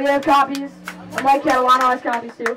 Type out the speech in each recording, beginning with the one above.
We have copies. Mike Catalano has copies too.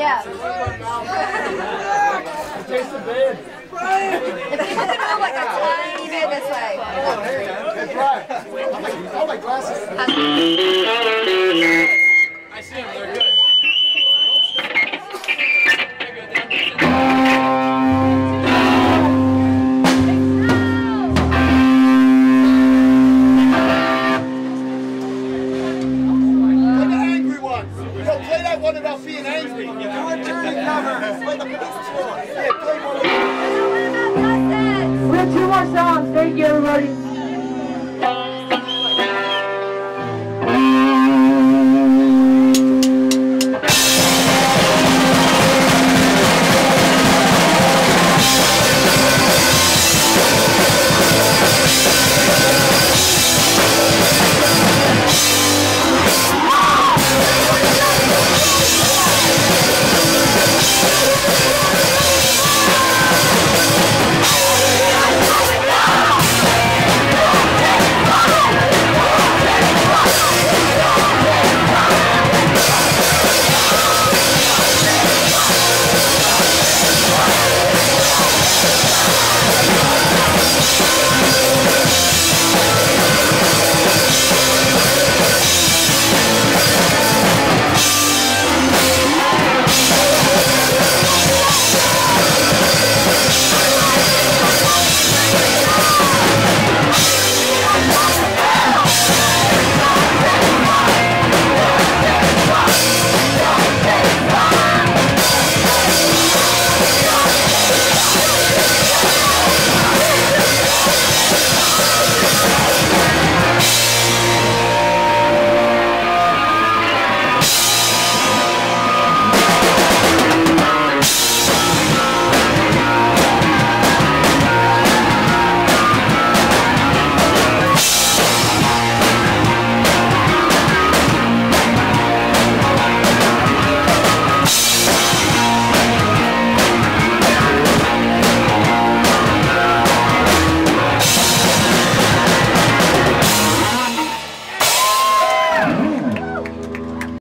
Yeah. It tastes a bit. If people could move like a tiny bit this way. Oh, hey, that's right. Oh, my, oh, my glasses.